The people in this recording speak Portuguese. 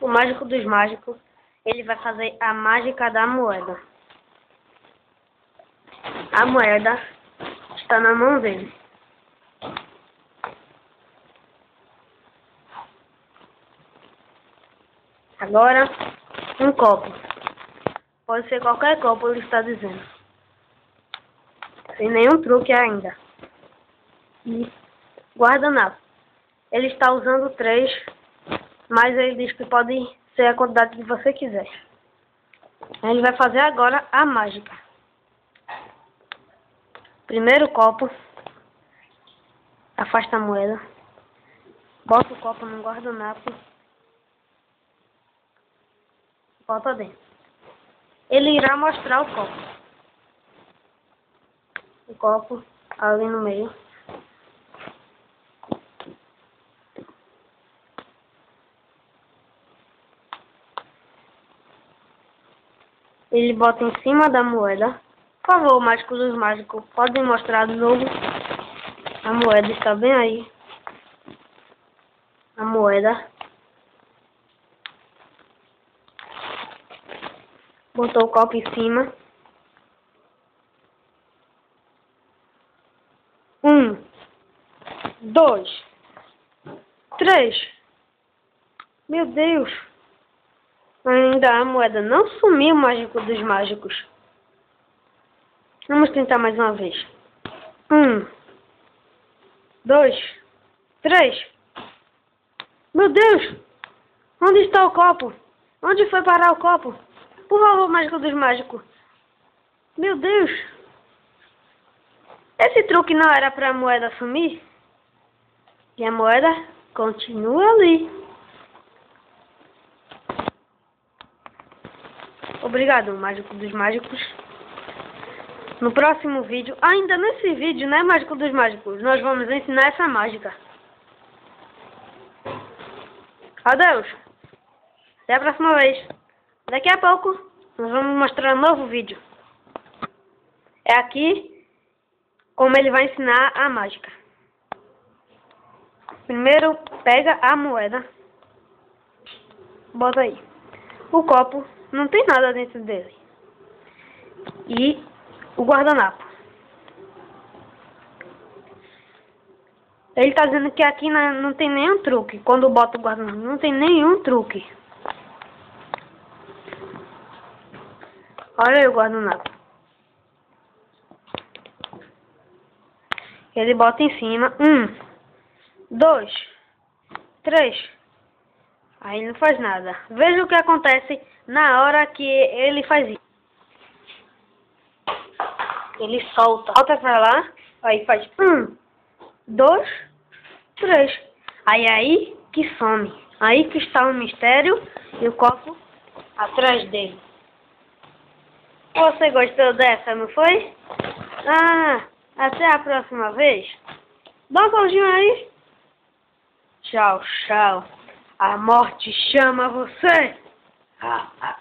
o mágico dos mágicos, ele vai fazer a mágica da moeda. A moeda está na mão dele. Agora, um copo. Pode ser qualquer copo, ele está dizendo. Sem nenhum truque ainda. E guardanapo. Ele está usando três mas ele diz que pode ser a quantidade que você quiser. Ele vai fazer agora a mágica. Primeiro copo. Afasta a moeda. Bota o copo no guardanapo. Bota dentro. Ele irá mostrar o copo. O copo ali no meio. Ele bota em cima da moeda. Por favor, mágico dos mágicos, podem mostrar de novo. A moeda está bem aí. A moeda. Botou o copo em cima. Um, dois, três. Meu Deus. Ainda a moeda não sumiu, mágico dos mágicos. Vamos tentar mais uma vez. Um. Dois. Três. Meu Deus! Onde está o copo? Onde foi parar o copo? Por favor, mágico dos mágicos. Meu Deus! Esse truque não era para a moeda sumir? E a moeda continua ali. Obrigado, Mágico dos Mágicos. No próximo vídeo, ainda nesse vídeo, né, Mágico dos Mágicos, nós vamos ensinar essa mágica. Adeus. Até a próxima vez. Daqui a pouco, nós vamos mostrar um novo vídeo. É aqui como ele vai ensinar a mágica. Primeiro, pega a moeda. Bota aí. O copo não tem nada dentro dele. E o guardanapo. Ele tá dizendo que aqui não, tem nenhum truque. Quando bota o guardanapo, não tem nenhum truque. Olha aí o guardanapo. Ele bota em cima. Um, dois, três. Aí não faz nada. Veja o que acontece na hora que ele faz isso. Ele solta. Volta pra lá. Aí faz um, dois, três. Aí é aí que some. Aí que está o mistério e o copo atrás dele. Você gostou dessa, não foi? Ah, até a próxima vez. Dá um aí. Tchau, tchau. A morte chama você. Ah, ah.